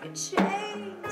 could change.